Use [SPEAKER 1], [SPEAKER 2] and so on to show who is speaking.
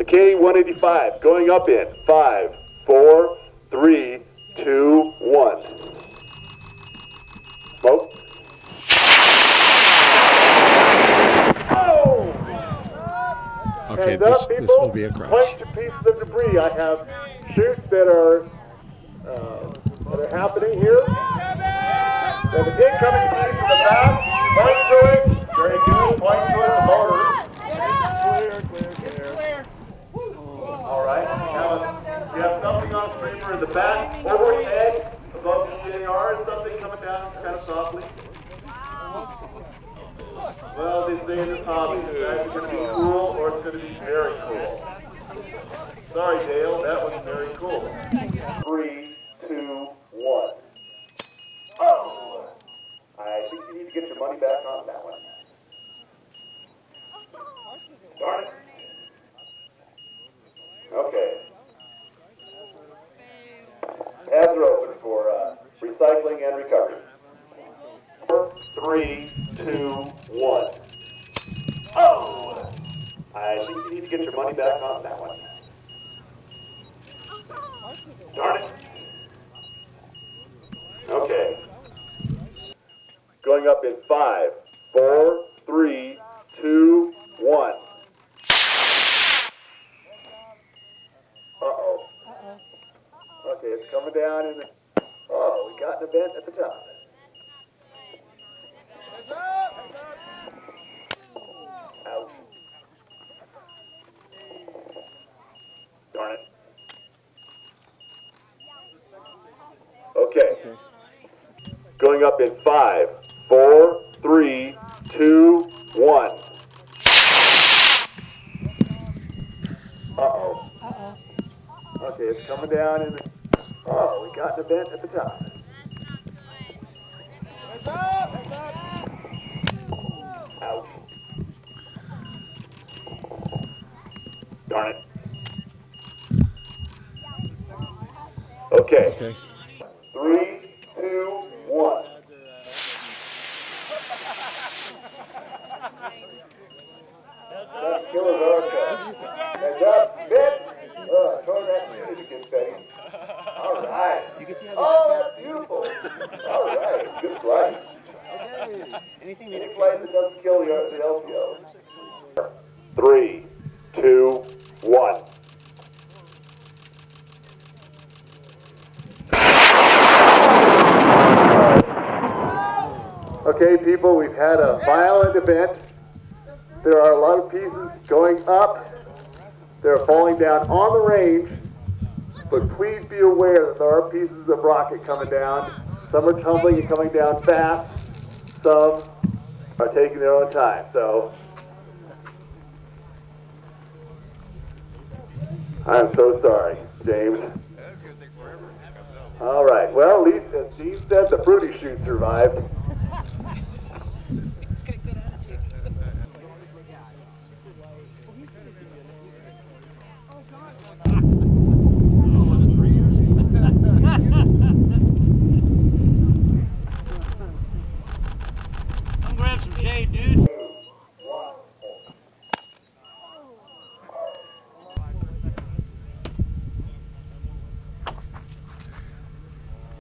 [SPEAKER 1] The K-185 going up in five, four, three, two, one. Smoke.
[SPEAKER 2] Okay,
[SPEAKER 1] Hands
[SPEAKER 2] this,
[SPEAKER 1] up,
[SPEAKER 2] this will be a crash.
[SPEAKER 1] Point to pieces of debris. I have chutes that are uh, that are happening here. There's a kid coming to the back. Point to it. Very good. Point to it. The motor. Clear, clear, clear. All right. Now, we have something on streamer in the back, overhead, above the EAR, and something coming down kind of softly. Well, either going to be cool or it's going to be very cool. Sorry, Dale, that was very cool. Three, two, one. Oh! I think you need to get your money back on that one. Darn it. Okay. Pads are open for uh, recycling and recovery. Four, three, two, one. I think you need to get your money back on that one. Darn it. Okay. Going up in five, four, three, two, one. Uh-oh. Okay, it's coming down in. Oh, we got an event at the top. Ouch. Darn it. Okay. Going up in five, four, three, two, one. Uh-oh. Uh-oh. Okay, it's coming down in the... Oh, we got an event at the top. Ouch. Darn it. Okay.
[SPEAKER 2] Okay.
[SPEAKER 1] That's Killer Orca. Heads up, fit. Uh, toward that music steady. All right.
[SPEAKER 3] You can see how
[SPEAKER 1] Oh, that's beautiful. All right, good flight.
[SPEAKER 3] anything
[SPEAKER 1] Any flight that doesn't kill the, the LCO. Three, two, one. Okay, people, we've had a violent event. There are a lot of pieces going up. They're falling down on the range. But please be aware that there are pieces of rocket coming down. Some are tumbling and coming down fast. Some are taking their own time. So I'm so sorry, James. All right. Well, at least as Gene said, the Fruity Chute survived.